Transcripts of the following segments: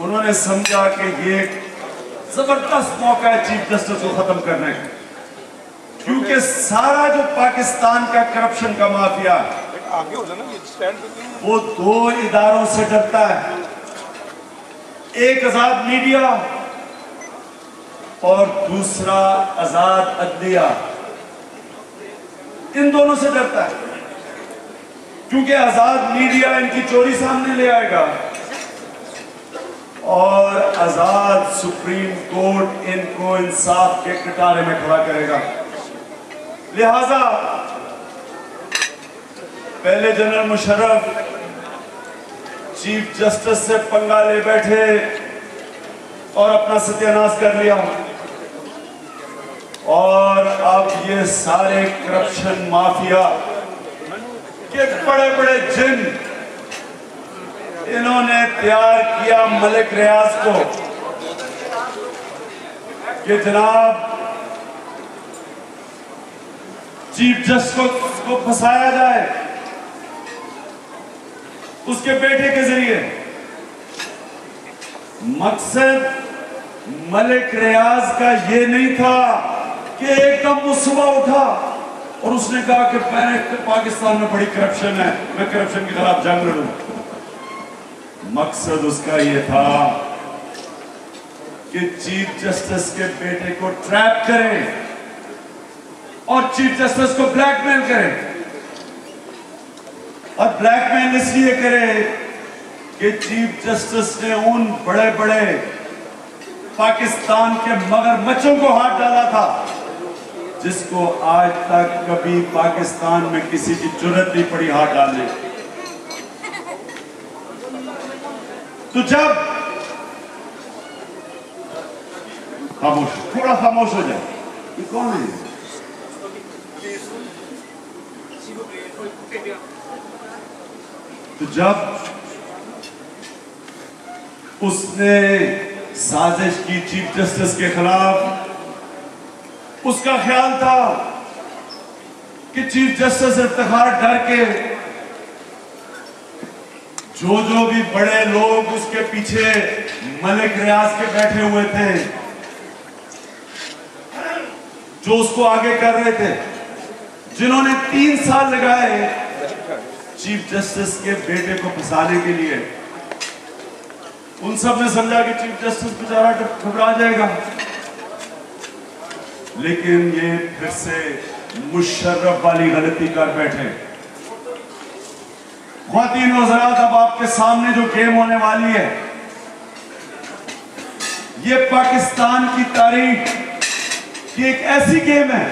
उन्होंने समझा कि ये ज़बरदस्त मौका है चीफ जस्टिस को खत्म करने का। क्योंकि सारा जो पाकिस्तान का करप्शन का माफिया, वो दो इदारों से डरता है। एक आज़ाद मीडिया और दूसरा आज़ाद अदलिया। इन दोनों से डरता है। क्योंकि आज़ाद मीडिया इनकी चोरी सामने ले आएगा। और आज़ाद सुप्रीम कोर्ट इनको इंसाफ के कटारे में खड़ा करेगा। लिहाजा, पहले जनरल मुशर्रफ चीफ जस्टिस से पंगा ले बैठे और अपना सत्यानाश कर लिया। और अब ये सारे करप्शन माफिया के बड़े बड़े जिन इन्होंने तैयार किया मलिक रियाज को। कि जनाब चीफ जस्टिस को, फंसाया जाए उसके बेटे के ज़रिए। मकसद मलिक रियाज का ये नहीं था कि एकदम वो सुबह उठा और उसने कहा कि मैं पाकिस्तान में बड़ी करप्शन है मैं करप्शन के खिलाफ जंग लड़ू मकसद उसका ये था कि चीफ जस्टिस के बेटे को ट्रैप करें और चीफ जस्टिस को ब्लैकमेल करें। और ब्लैकमेल इसलिए करें कि चीफ जस्टिस ने उन बड़े बड़े पाकिस्तान के मगरमच्छों को हाथ डाला था, जिसको आज तक कभी पाकिस्तान में किसी की ज़रूरत नहीं पड़ी हाथ डालने तो जब खामोश, थोड़ा खामोश हो जाए। ये कौन है? तो जब उसने साजिश की चीफ जस्टिस के खिलाफ, उसका ख्याल था कि चीफ जस्टिस इफ्तार डर के जो जो भी बड़े लोग उसके पीछे मलिक रियाज के बैठे हुए थे, जो उसको आगे कर रहे थे, जिन्होंने तीन साल लगाए चीफ जस्टिस के बेटे को फंसाने के लिए, उन सबने समझा कि चीफ जस्टिस बेचारा घबरा जाएगा। लेकिन ये फिर से मुशर्रफ वाली गलती कर बैठे। खातीन वजरात अब आपके सामने जो गेम होने वाली है। ये पाकिस्तान की तारीख की एक ऐसी गेम है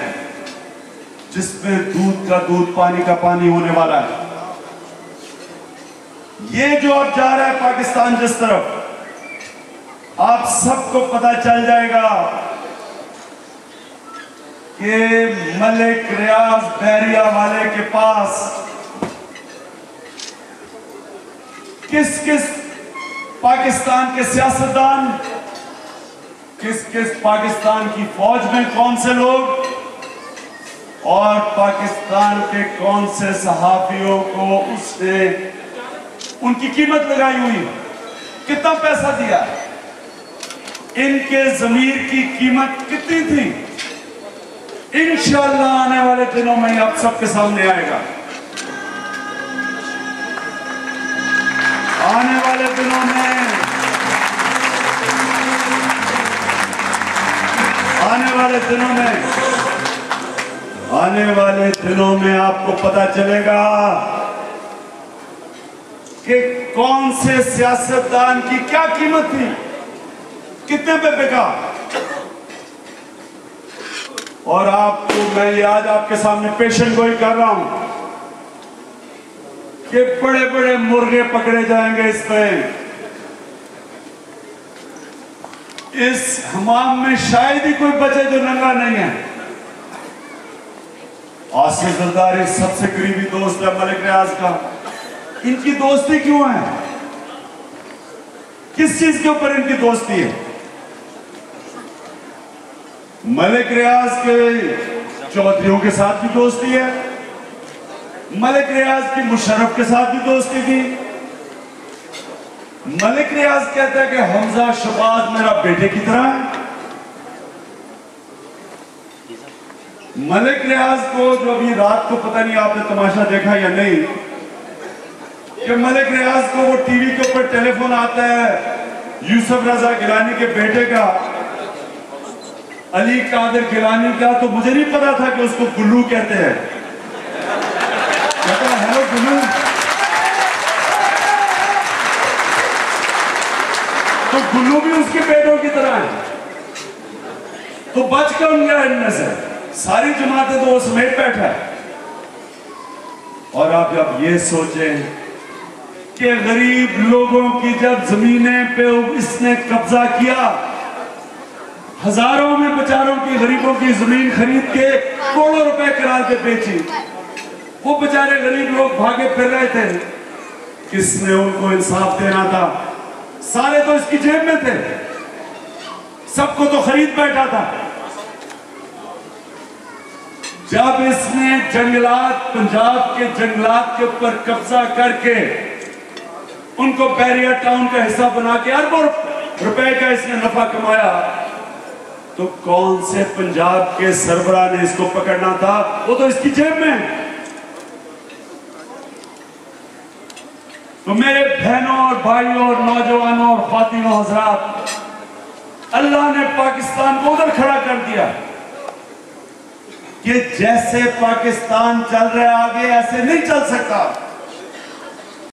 जिसमें दूध का दूध, पानी का पानी होने वाला है। ये जो अब जा रहा है पाकिस्तान जिस तरफ़, आप सबको पता चल जाएगा कि मलिक रियाज बैरिया वाले के पास किस किस पाकिस्तान के सियासतदान, किस किस पाकिस्तान की फौज में कौन से लोग और पाकिस्तान के कौन से सहाफियों को उसने उनकी कीमत लगाई हुई? कितना पैसा दिया? इनके जमीर की कीमत कितनी थी? इंशाल्लाह आने वाले दिनों में आप सबके सामने आएगा। आने वाले दिनों में। आने वाले दिनों में। आने वाले दिनों में आपको पता चलेगा कि कौन से सियासतदान की क्या कीमत थी, कितने पे बिका। और आपको मैं आज आपके सामने पेशेंट गोई कर रहा हूँ। कि बड़े बड़े मुर्गे पकड़े जाएँगे इस पे। इस हमाम में शायद ही कोई बचे जो नंगा नहीं है। आसिफ जरदारी सबसे करीबी दोस्त है मलिक रियाज का। इनकी दोस्ती क्यों है? किस चीज़ के ऊपर इनकी दोस्ती है? मलिक रियाज के चौधरियों के साथ भी दोस्ती है। मलिक रियाज की मुशरफ के साथ भी दोस्ती थी मलिक रियाज कहता है कि हमजा शबाज मेरा बेटे की तरह है। मलिक रियाज को जो अभी रात को पता नहीं आपने तमाशा देखा या नहीं, कि मलिक रियाज को वो टीवी के ऊपर टेलीफोन आता है, यूसुफ रजा गिलानी के बेटे का, अली कादिर गिलानी का तो मुझे नहीं पता था कि उसको गुल्लू कहते हैं कहता हेलो गुल्लू तो गुल्लू भी उसके बेटों की तरह है। तो बच कौन गया इनमें से सारी जमातें तो वो समेट बैठा है। और आप जब ये सोचें कि गरीब लोगों की जब जमीने पे इसने कब्जा किया, हज़ारों में बेचारों की गरीबों की ज़मीन खरीद के करोड़ों रुपए किराए के बेची। वो बेचारे गरीब लोग भागे फिर रहे थे। किसने उनको इंसाफ देना था? सारे तो इसकी जेब में थे। सबको तो खरीद बैठा था। जब इसने जंगलात, पंजाब के जंगलात के ऊपर कब्जा करके उनको बैरियर टाउन का हिस्सा बना के अरबों रुपए का इसने नफा कमाया तो कौन से पंजाब के सरबरा ने इसको पकड़ना था? वो तो इसकी जेब में तो मेरे बहनों और भाइयों और नौजवानों और खातिनों हजरात, अल्लाह ने पाकिस्तान को उधर खड़ा कर दिया कि जैसे पाकिस्तान चल रहा आगे ऐसे नहीं चल सकता।